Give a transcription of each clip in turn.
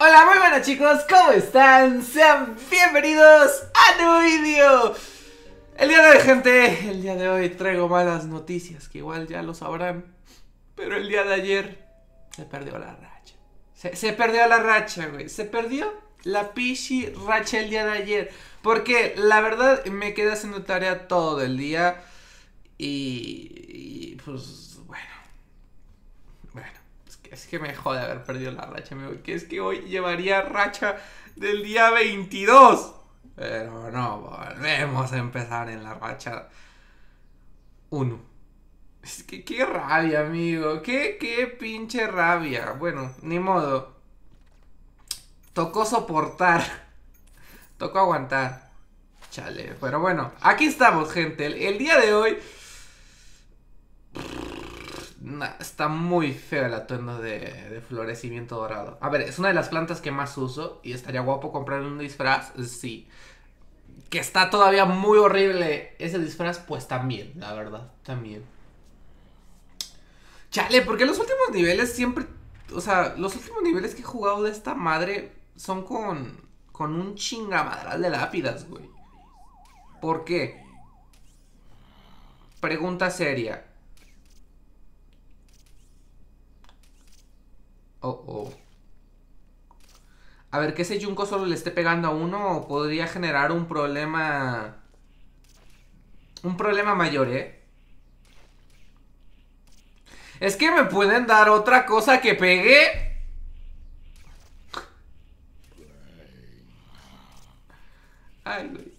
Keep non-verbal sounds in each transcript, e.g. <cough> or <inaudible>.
Hola, muy buenas chicos, ¿cómo están? Sean bienvenidos a nuevo vídeo. El día de hoy, gente, el día de hoy traigo malas noticias, que igual ya lo sabrán. Pero el día de ayer se perdió la racha. Se, perdió la racha, güey. Se perdió la pichi racha el día de ayer. Porque la verdad me quedé haciendo tarea todo el día. Y, y pues es que me jode haber perdido la racha, amigo. Que es que hoy llevaría racha del día 22. Pero no, volvemos a empezar en la racha 1. Es que qué rabia, amigo. Qué, qué pinche rabia. Bueno, ni modo. Tocó soportar. Tocó aguantar. Chale. Pero bueno, aquí estamos, gente. el día de hoy está muy feo el atuendo de, florecimiento dorado. A ver, es una de las plantas que más uso y estaría guapo comprar un disfraz, sí. Que está todavía muy horrible ese disfraz, pues también, la verdad, también. Chale, porque los últimos niveles siempre... O sea, los últimos niveles que he jugado de esta madre son con... Con un chingamadral de lápidas, güey. ¿Por qué? Pregunta seria. Oh, oh. A ver, que ese Junko solo le esté pegando a uno podría generar un problema... Un problema mayor, ¿eh? Es que me pueden dar otra cosa que pegue. Ay.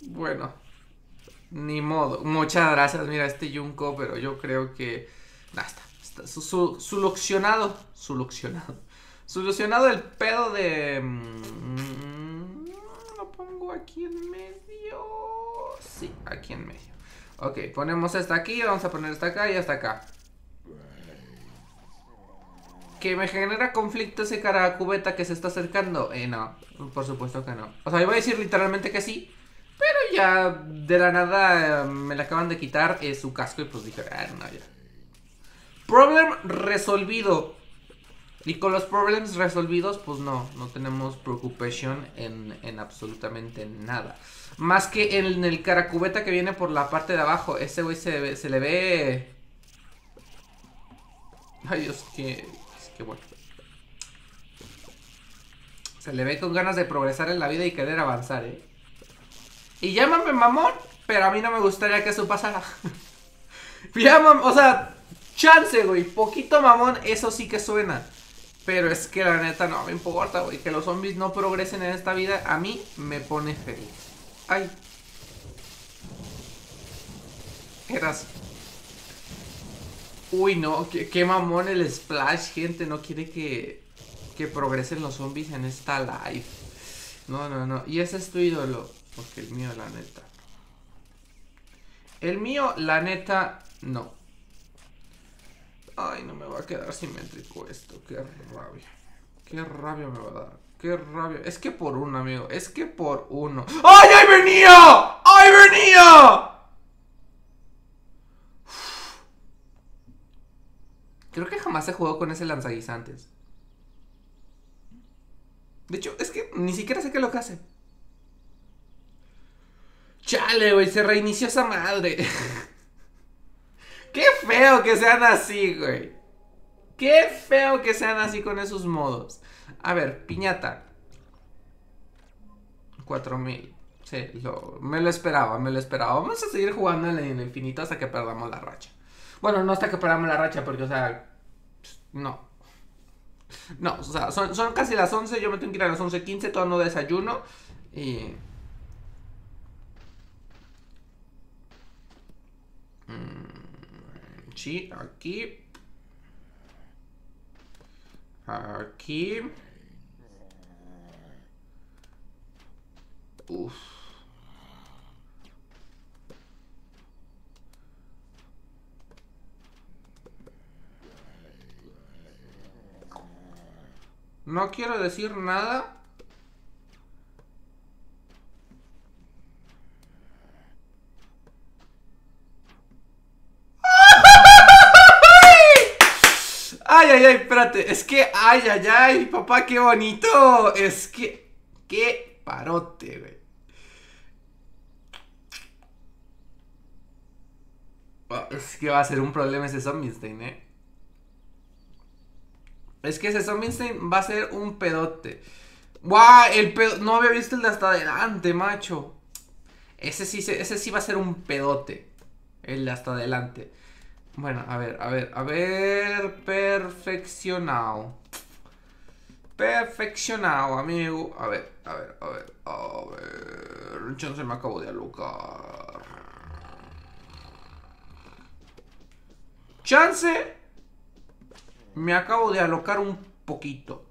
Bueno. Ni modo. Muchas gracias, mira, este Junko, pero yo creo que... Basta solucionado. Solucionado. Solucionado el pedo de. Mm, lo pongo aquí en medio. Sí, aquí en medio. Ok, ponemos esta aquí, vamos a poner esta acá y hasta acá. ¿Que me genera conflicto ese cara cubeta que se está acercando? Eh, no, por supuesto que no. O sea, iba a decir literalmente que sí. Pero ya de la nada eh, me le acaban de quitar eh, su casco y pues dije, ah, no, ya. Problem resolvido. Y con los problemas resolvidos, pues no, no tenemos preocupación en, absolutamente nada. Más que en el caracubeta que viene por la parte de abajo. Ese güey se, le ve... Ay Dios, que... que bueno. Se le ve con ganas de progresar en la vida y querer avanzar, ¿eh? Y llámame mamón, pero a mí no me gustaría que eso pasara. <laughs> llámame, o sea, Chance, güey. Poquito mamón, eso sí que suena. Pero es que la neta no me importa, güey. Que los zombies no progresen en esta vida, a mí me pone feliz. Ay. Eras. Uy, no. Qué, mamón el splash, gente. No quiere que, que progresen los zombies en esta live. No, no, no. Y ese es tu ídolo. Porque el mío, la neta. El mío, la neta, no. Ay, no me va a quedar simétrico esto. Qué rabia. Qué rabia me va a dar. Qué rabia. Es que por uno, amigo. Es que por uno. ¡Ay, ahí venía! ¡Ay, venía! Creo que jamás he jugado con ese lanzaguisantes. De hecho, es que ni siquiera sé qué lo que hace. Chale, güey, se reinició esa madre. <laughs> Qué feo que sean así, güey. Qué feo que sean así con esos modos. A ver, piñata. 4000. Sí, me lo esperaba, me lo esperaba. Vamos a seguir jugando en el infinito hasta que perdamos la racha. Bueno, no hasta que perdamos la racha, porque, o sea, no. No, o sea, son, casi las 11, yo me tengo que ir a las 11.15, todavía no desayuno. Y... Sí, aquí. Aquí. Uf. No quiero decir nada Ay, ay, ay, espérate. Es que, ay, ay, ay, papá, qué bonito. Es que, qué parote, güey. Ah, Es que va a ser un problema ese Zombinstein, eh. Es que ese Zombinstein va a ser un pedote. ¡Guau! El pedo... No había visto el de hasta adelante, macho. Ese sí, se- ese sí va a ser un pedote. El de hasta adelante. Bueno, a ver, a ver, a ver. Perfeccionado. Perfeccionado, amigo. A ver, a ver, a ver, a ver. Chance me acabo de alocar. Chance. Me acabo de alocar un poquito.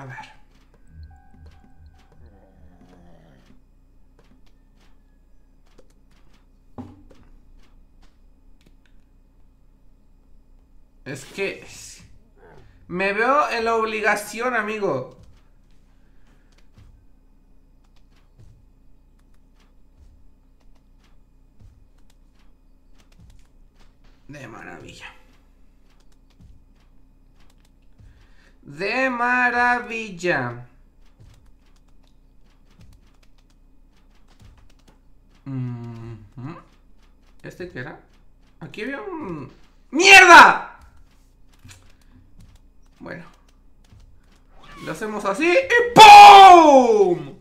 A ver. Es que me veo en la obligación, amigo. De maravilla. De maravilla. ¿Este qué era? Aquí había un... ¡Mierda! Bueno. Lo hacemos así y ¡PUM!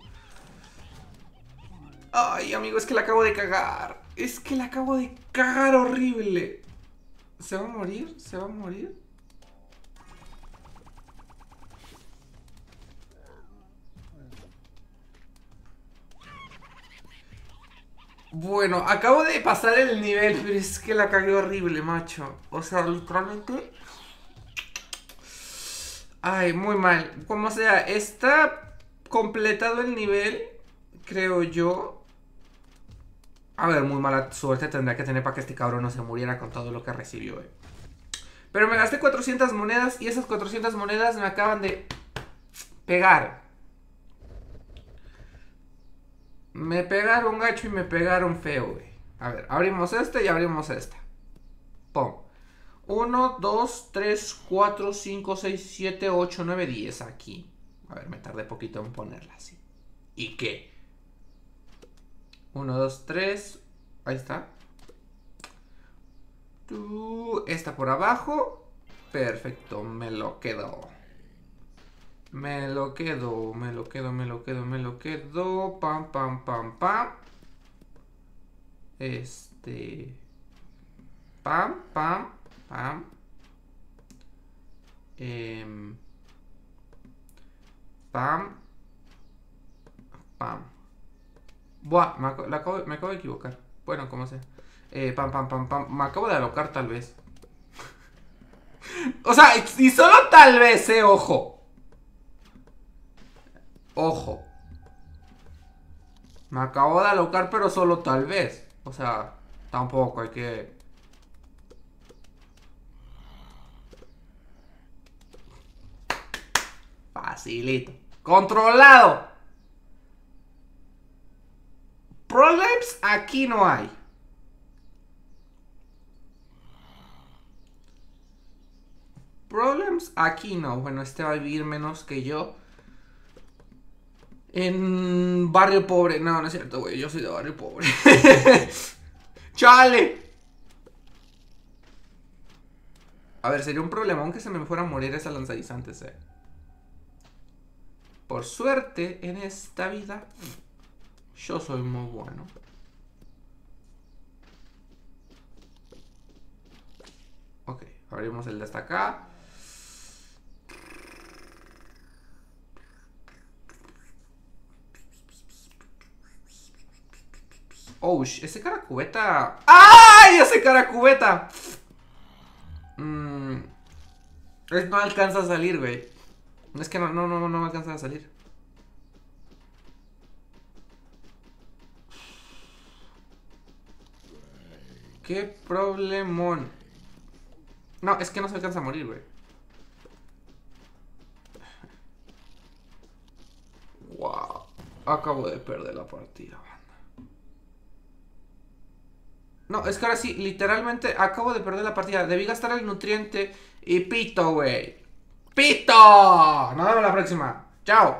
Ay, amigo, es que la acabo de cagar. Es que la acabo de cagar horrible. ¿Se va a morir? ¿Se va a morir? Bueno, acabo de pasar el nivel, pero es que la cagué horrible, macho. O sea, literalmente... Ay, muy mal. Como sea, está completado el nivel, creo yo. A ver, muy mala suerte tendría que tener para que este cabrón no se muriera con todo lo que recibió, eh. Pero me gasté 400 monedas y esas 400 monedas me acaban de pegar. Me pegaron gacho y me pegaron feo, güey. A ver, abrimos este y abrimos esta. Pum. 1, 2, 3, 4, 5, 6, 7, 8, 9, 10 aquí. A ver, me tardé poquito en ponerla así. ¿Y qué? 1, 2, 3. Ahí está. Esta por abajo. Perfecto, me lo quedo. Me lo quedo, me lo quedo, me lo quedo, me lo quedo. Pam, pam, pam, pam. Este. Pam, pam, pam. Em, pam. Pam. Buah, me, acabo, de equivocar. Bueno, como sea. Eh, pam, pam, pam, pam. Me acabo de alocar tal vez. <laughs> o sea, y solo tal vez, eh. Ojo. Me acabo de alocar, pero solo tal vez. O sea, tampoco hay que... Facilito. Controlado. Problems aquí no hay. Problems aquí no. Bueno, este va a vivir menos que yo. En barrio pobre. No, no es cierto, güey. Yo soy de barrio pobre. <laughs> ¡Chale! A ver, sería un problemón que se me fuera a morir esa lanzaguisantes, eh. Por suerte, en esta vida, yo soy muy bueno. Ok, abrimos el de hasta acá. Oh, ese cara cubeta. ¡Ay! Ese cara cubeta. Mm, no alcanza a salir, güey. Es que no, no, no, no alcanza a salir. Qué problemón. No, es que no se alcanza a morir, güey. Acabo de perder la partida. No, es que ahora sí, literalmente acabo de perder la partida. Debí gastar el nutriente y pito, güey. ¡Pito! Nos vemos la próxima. Chao.